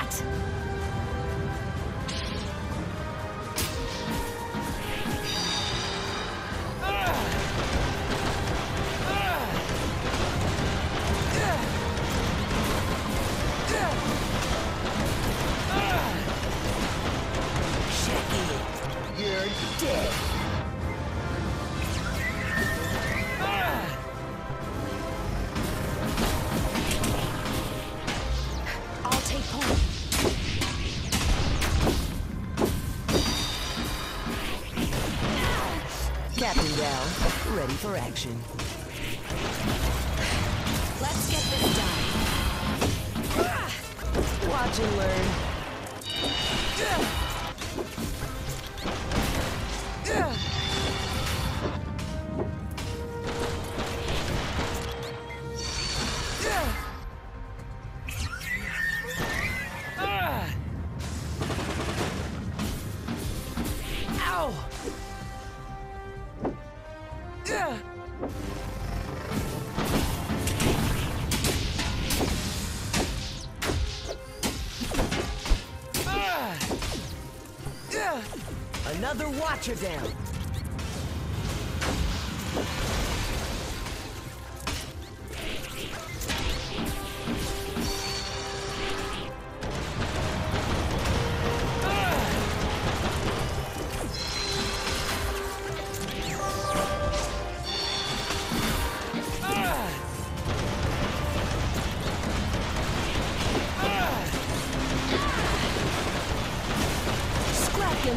that! You're dead. Captain down. Ready for action. Let's get this done. Watch and learn. Ow! Ah! Another Watcher down.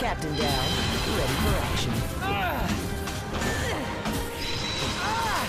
Captain down, ready for action. Uh, uh, uh.